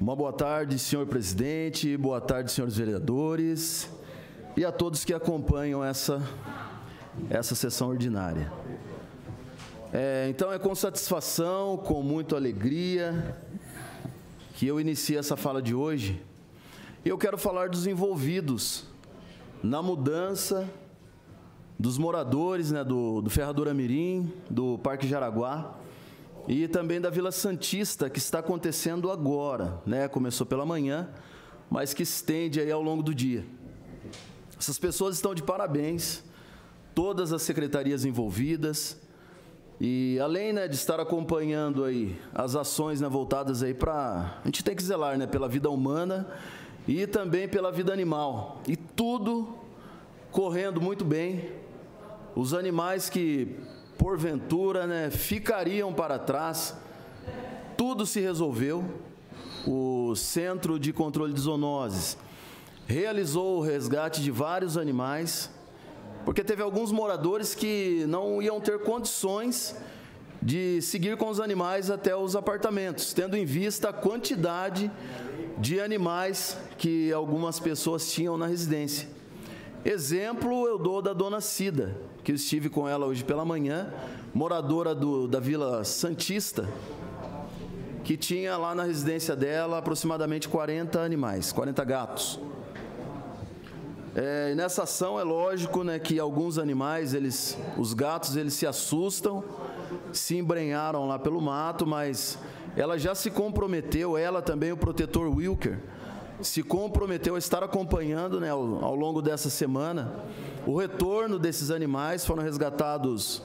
Uma boa tarde, senhor presidente, boa tarde, senhores vereadores e a todos que acompanham essa, essa sessão ordinária. É, então é com satisfação, com muita alegria, que eu inicio essa fala de hoje. Eu quero falar dos envolvidos na mudança dos moradores né, do, do Ferradura Mirim, do Parque Jaraguá, e também da Vila Santista, que está acontecendo agora, né? Começou pela manhã, mas que estende aí ao longo do dia. Essas pessoas estão de parabéns, todas as secretarias envolvidas, e além né, de estar acompanhando aí as ações né, voltadas aí para. A gente tem que zelar né, pela vida humana e também pela vida animal. E tudo correndo muito bem. Os animais que porventura, né, ficariam para trás. Tudo se resolveu. O Centro de Controle de Zoonoses realizou o resgate de vários animais, porque teve alguns moradores que não iam ter condições de seguir com os animais até os apartamentos, tendo em vista a quantidade de animais que algumas pessoas tinham na residência. Exemplo eu dou da dona Cida, que estive com ela hoje pela manhã, moradora do, da Vila Santista, que tinha lá na residência dela aproximadamente 40 animais, 40 gatos. É, nessa ação é lógico né, que alguns animais, eles, os gatos, eles se assustam, se embrenharam lá pelo mato, mas ela já se comprometeu, ela também, o protetor Wilker, se comprometeu a estar acompanhando né, ao, ao longo dessa semana o retorno desses animais. Foram resgatados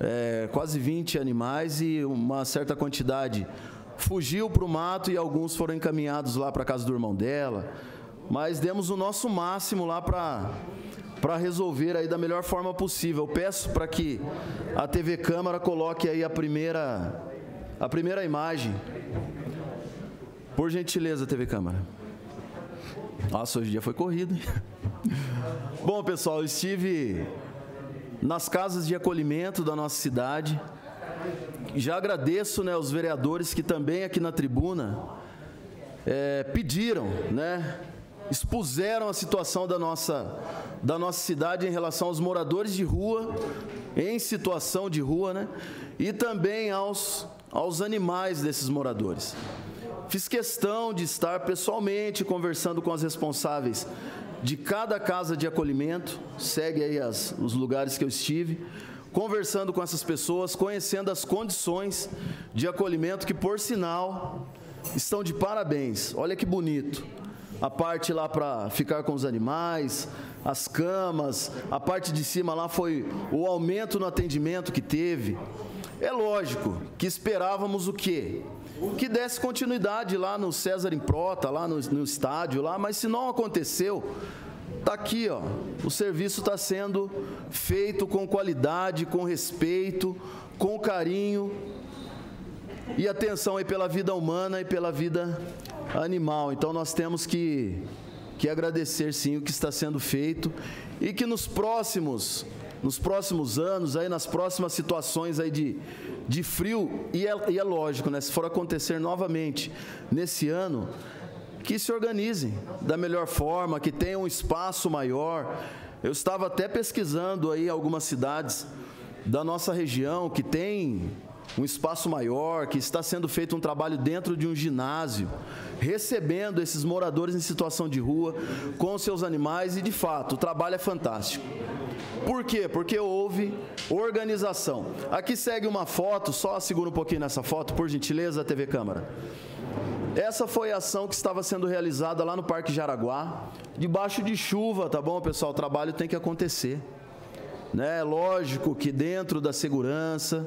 é, quase 20 animais e uma certa quantidade fugiu para o mato e alguns foram encaminhados lá para a casa do irmão dela. Mas demos o nosso máximo lá para para resolver aí da melhor forma possível. Eu peço para que a TV Câmara coloque aí a primeira a primeira imagem. Por gentileza, TV Câmara. Nossa, hoje o dia foi corrido. Bom, pessoal, eu estive nas casas de acolhimento da nossa cidade. Já agradeço né, aos vereadores que também aqui na tribuna é, pediram, né, expuseram a situação da nossa, da nossa cidade em relação aos moradores de rua, em situação de rua, né, e também aos, aos animais desses moradores. Fiz questão de estar pessoalmente conversando com as responsáveis de cada casa de acolhimento, segue aí as, os lugares que eu estive, conversando com essas pessoas, conhecendo as condições de acolhimento que, por sinal, estão de parabéns. Olha que bonito. A parte lá para ficar com os animais, as camas, a parte de cima lá foi o aumento no atendimento que teve. É lógico que esperávamos o quê? Que desse continuidade lá no César Improta, lá no, no estádio, lá, mas se não aconteceu, tá aqui, ó. O serviço está sendo feito com qualidade, com respeito, com carinho e atenção aí pela vida humana e pela vida animal. Então nós temos que que agradecer sim o que está sendo feito e que nos próximos nos próximos anos aí nas próximas situações aí de de frio, e é, e é lógico, né? Se for acontecer novamente nesse ano, que se organizem da melhor forma, que tenham um espaço maior. Eu estava até pesquisando aí algumas cidades da nossa região que tem um espaço maior, que está sendo feito um trabalho dentro de um ginásio, recebendo esses moradores em situação de rua com seus animais e de fato, o trabalho é fantástico. Por quê? Porque houve organização. Aqui segue uma foto, só segura um pouquinho nessa foto, por gentileza, TV Câmara. Essa foi a ação que estava sendo realizada lá no Parque Jaraguá, debaixo de chuva, tá bom, pessoal? O trabalho tem que acontecer. Né? Lógico que dentro da segurança,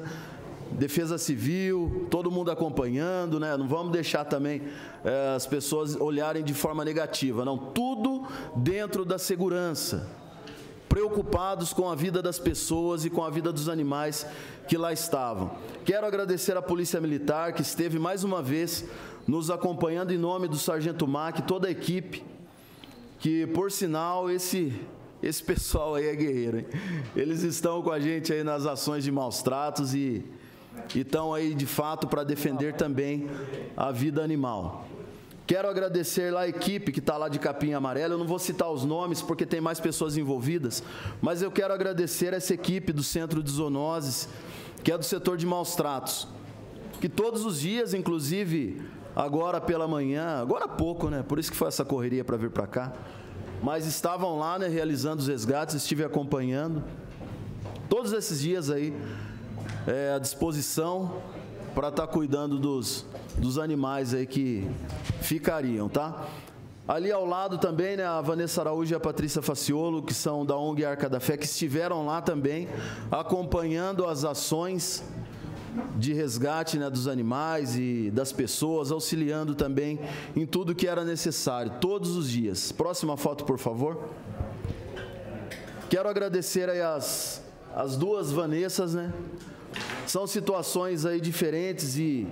Defesa Civil, todo mundo acompanhando, né? Não vamos deixar também é, as pessoas olharem de forma negativa, não. Tudo dentro da segurança preocupados com a vida das pessoas e com a vida dos animais que lá estavam. Quero agradecer à Polícia Militar que esteve mais uma vez nos acompanhando em nome do Sargento Mac, toda a equipe, que por sinal esse esse pessoal aí é guerreiro, hein? Eles estão com a gente aí nas ações de maus tratos e estão aí de fato para defender também a vida animal. Quero agradecer lá a equipe que está lá de capim amarelo. Eu não vou citar os nomes porque tem mais pessoas envolvidas, mas eu quero agradecer essa equipe do Centro de Zoonoses, que é do setor de maus tratos, que todos os dias, inclusive agora pela manhã, agora há pouco, né? Por isso que foi essa correria para vir para cá. Mas estavam lá, né, realizando os resgates, estive acompanhando. Todos esses dias aí é, à disposição para estar tá cuidando dos, dos animais aí que ficariam, tá? Ali ao lado também, né, a Vanessa Araújo e a Patrícia Faciolo, que são da ONG Arca da Fé, que estiveram lá também acompanhando as ações de resgate né, dos animais e das pessoas, auxiliando também em tudo que era necessário, todos os dias. Próxima foto, por favor. Quero agradecer aí as, as duas Vanessas, né? São situações aí diferentes e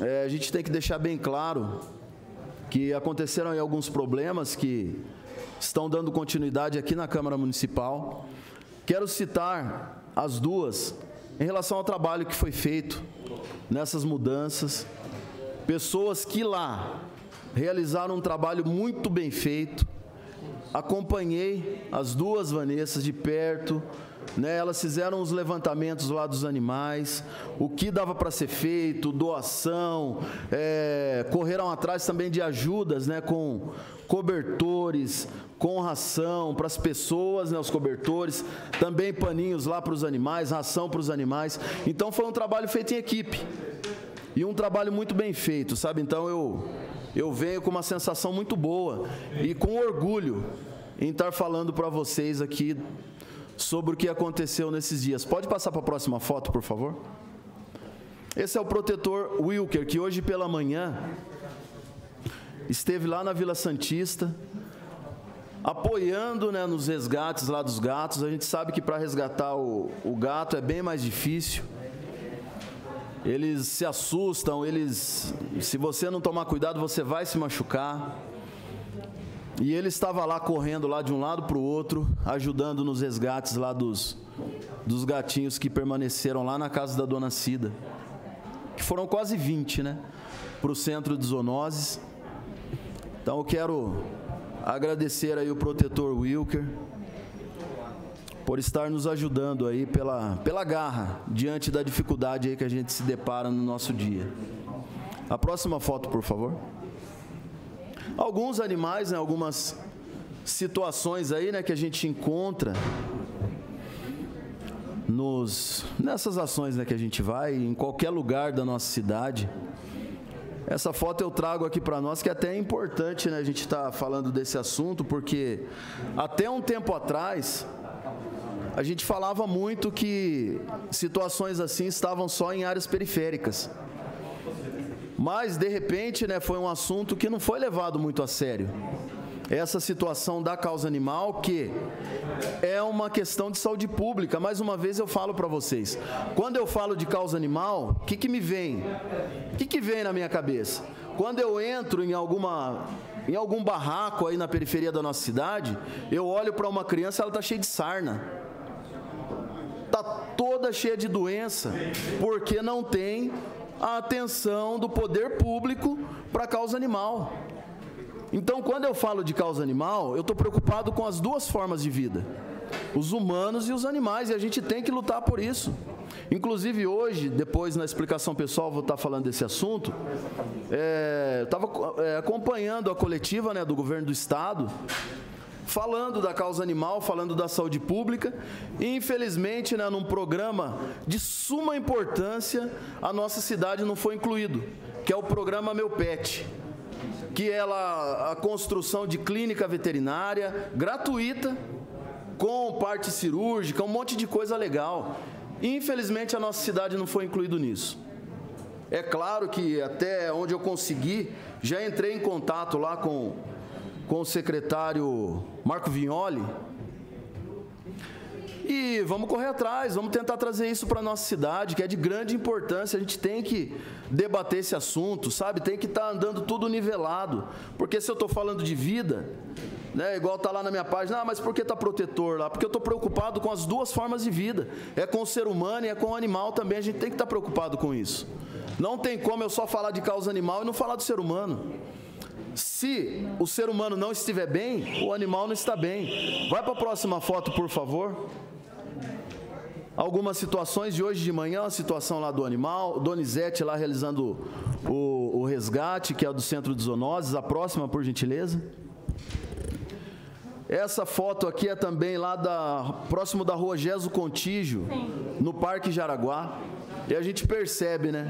é, a gente tem que deixar bem claro que aconteceram aí alguns problemas que estão dando continuidade aqui na Câmara Municipal. Quero citar as duas em relação ao trabalho que foi feito nessas mudanças. Pessoas que lá realizaram um trabalho muito bem feito. Acompanhei as duas Vanessas de perto, né, elas fizeram os levantamentos lá dos animais, o que dava para ser feito, doação, é, correram atrás também de ajudas, né, com cobertores, com ração para as pessoas, né, os cobertores, também paninhos lá para os animais, ração para os animais. Então foi um trabalho feito em equipe e um trabalho muito bem feito, sabe? Então eu eu venho com uma sensação muito boa e com orgulho em estar falando para vocês aqui sobre o que aconteceu nesses dias. Pode passar para a próxima foto, por favor? Esse é o protetor Wilker, que hoje pela manhã esteve lá na Vila Santista, apoiando né, nos resgates lá dos gatos. A gente sabe que para resgatar o, o gato é bem mais difícil. Eles se assustam, eles, se você não tomar cuidado, você vai se machucar. E ele estava lá correndo lá de um lado para o outro, ajudando nos resgates lá dos, dos gatinhos que permaneceram lá na casa da dona Cida. Que foram quase 20, né? Para o centro de zoonoses. Então eu quero agradecer aí o protetor Wilker por estar nos ajudando aí pela, pela garra diante da dificuldade aí que a gente se depara no nosso dia. A próxima foto, por favor. Alguns animais, né, algumas situações aí, né, que a gente encontra nos nessas ações, né, que a gente vai em qualquer lugar da nossa cidade. Essa foto eu trago aqui para nós que é até é importante, né, a gente estar tá falando desse assunto, porque até um tempo atrás a gente falava muito que situações assim estavam só em áreas periféricas. Mas, de repente, né, foi um assunto que não foi levado muito a sério. Essa situação da causa animal, que é uma questão de saúde pública. Mais uma vez eu falo para vocês. Quando eu falo de causa animal, o que, que me vem? O que, que vem na minha cabeça? Quando eu entro em alguma em algum barraco aí na periferia da nossa cidade, eu olho para uma criança, ela está cheia de sarna. Toda cheia de doença, porque não tem a atenção do poder público para a causa animal. Então, quando eu falo de causa animal, eu estou preocupado com as duas formas de vida, os humanos e os animais, e a gente tem que lutar por isso. Inclusive hoje, depois na explicação pessoal, vou estar falando desse assunto. É, Estava é, acompanhando a coletiva né, do governo do estado falando da causa animal, falando da saúde pública. E, infelizmente, né, num programa de suma importância, a nossa cidade não foi incluído, que é o programa Meu Pet que é a construção de clínica veterinária gratuita, com parte cirúrgica, um monte de coisa legal. Infelizmente a nossa cidade não foi incluído nisso. É claro que até onde eu consegui, já entrei em contato lá com com o secretário Marco Vignoli. E vamos correr atrás, vamos tentar trazer isso para a nossa cidade, que é de grande importância. A gente tem que debater esse assunto, sabe? Tem que estar tá andando tudo nivelado. Porque se eu estou falando de vida, né, igual está lá na minha página, ah, mas por que está protetor lá? Porque eu estou preocupado com as duas formas de vida. É com o ser humano e é com o animal também. A gente tem que estar tá preocupado com isso. Não tem como eu só falar de causa animal e não falar do ser humano. Se o ser humano não estiver bem, o animal não está bem. Vai para a próxima foto, por favor. Algumas situações de hoje de manhã, a situação lá do animal, Donizete lá realizando o, o resgate, que é do Centro de Zoonoses. A próxima, por gentileza. Essa foto aqui é também lá da próximo da Rua Geso Contígio, no Parque Jaraguá. E a gente percebe, né?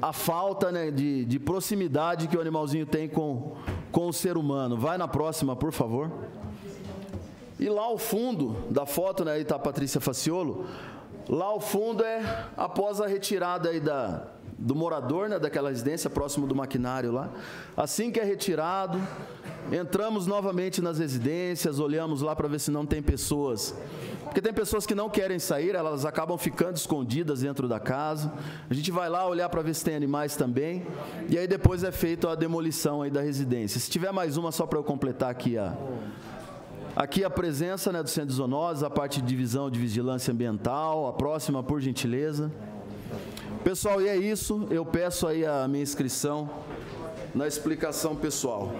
A falta né, de, de proximidade que o animalzinho tem com, com o ser humano. Vai na próxima, por favor. E lá ao fundo da foto, né, aí está a Patrícia Faciolo. Lá ao fundo é após a retirada aí da, do morador, né, daquela residência próximo do maquinário lá. Assim que é retirado, entramos novamente nas residências, olhamos lá para ver se não tem pessoas porque tem pessoas que não querem sair, elas acabam ficando escondidas dentro da casa. A gente vai lá olhar para ver se tem animais também. E aí depois é feita a demolição aí da residência. Se tiver mais uma, só para eu completar aqui a. Aqui a presença né, do Centro de Zoonoses, a parte de divisão de vigilância ambiental. A próxima, por gentileza. Pessoal, e é isso. Eu peço aí a minha inscrição na explicação pessoal.